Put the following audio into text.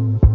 Thank you.